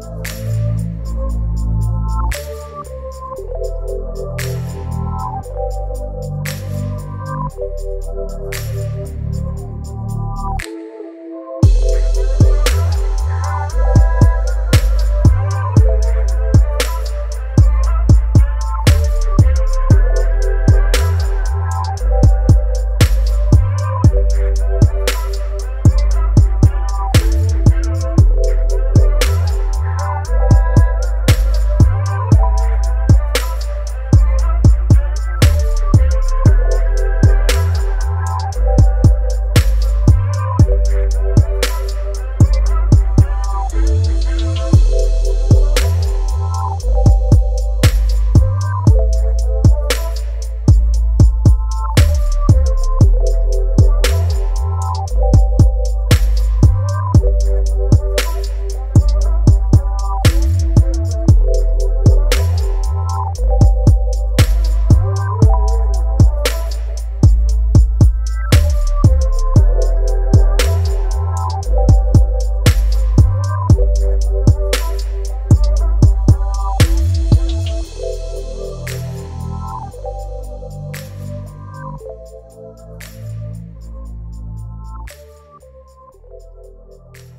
Thank Thank you.